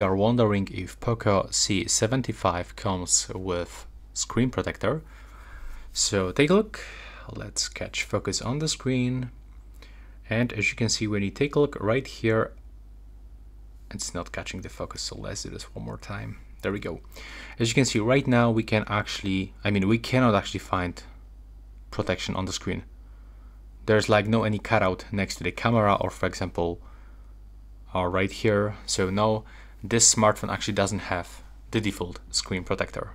you are wondering if Poco C75 comes with screen protector. So take a look. Let's catch focus on the screen. And as you can see, when you take a look right here, it's not catching the focus. So let's do this one more time. There we go. As you can see right now, we can actually, I mean, we cannot actually find protection on the screen. There's like no any cutout next to the camera or for example, uh, right here. So no, this smartphone actually doesn't have the default screen protector.